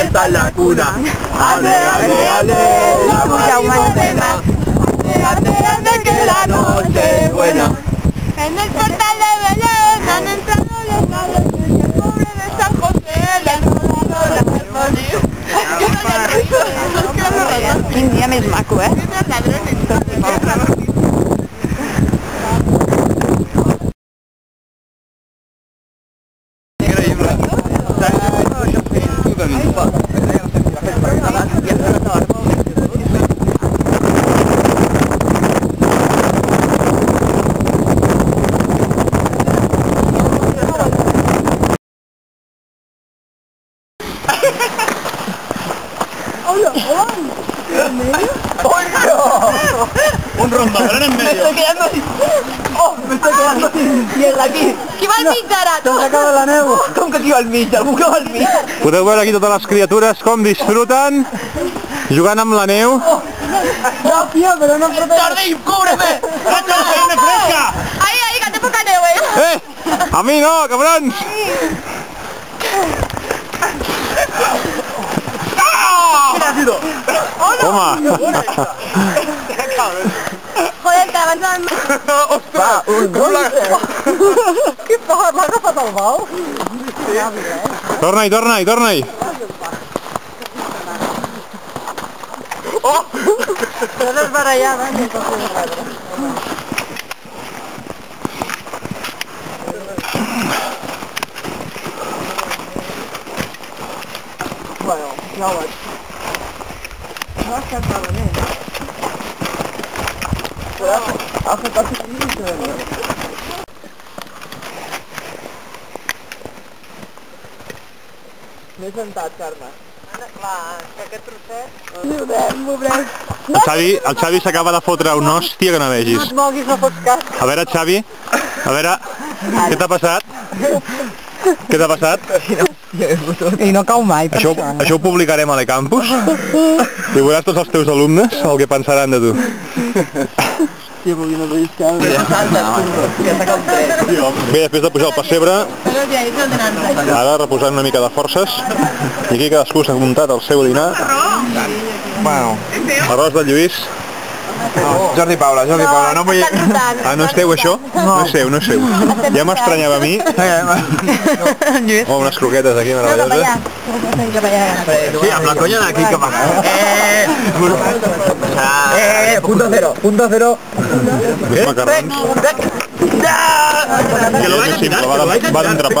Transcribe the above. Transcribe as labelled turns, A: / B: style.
A: está en la cuna. Ale, ale, ale, la mañana. Ale, ale, que la noche es buena.
B: En el portal de Belén han entrado los ladrones, el pobre de San José le han robado la.
C: Quin dia més maco, eh? Oh, no.
A: Un rombabrán en medio.
C: quedando sin... Oh, me estoy quedando sin tierra aquí.
B: Qui va al mig ara, tu?
C: Se acaba la neu. Com que aquí va al mig? Algú que va al mig?
D: Podeu veure aquí totes les criatures com disfruten jugant amb la neu.
C: No, tio, però no protege.
A: Jordi, cúbreme. ¡Echa la carne fresca!
B: Ahí, ahí, que té poca neu, eh?
D: Eh! A mi no, cabrons! Oma!
B: Joder, cabezón.
A: ¡Ostras! ¡Un gol!
C: ¡Qué paja! ¿Me has gafado mal?
D: Torna-hi, torna-hi, torna-hi!
C: Oh! Todos barallaven i tot el rebre. Bueno, ja ho. No ha estat malament. Però ha fet- ha fet quasi 15 de neu. M'he sentat, Carme. Aquest trosset...
D: El Xavi, el Xavi s'acaba de fotre una hòstia que no
C: No
D: vegis.
C: et moguis, no fots cas.
D: A veure, Xavi, a veure, què t'ha passat? Què t'ha passat?
C: I no cau mai, per
D: Això, això ho publicarem a l'Ecampus i veuràs tots els teus alumnes el que pensaran de tu.
C: Sí, perquè no veus que... Que s'ha cau.
D: Bé, després de pujar al pessebre, ara reposant una mica de forces, i aquí cadascú s'ha muntat el seu dinar.
A: Bueno,
D: Arròs de Lluís.
A: Jordi Paula, Jordi Paula, no vull...
D: Ah, no és teu això? No és seu, no és seu. Ja m'estranyava a mi. Oh, unes croquetes aquí meravelloses.
A: Sí, amb la conya d'aquí que m'ha... Eh, eh, punto cero, punto cero.
D: Uns macarrons.
A: Que lo
D: Sí, sí, però va de- va d'entrepà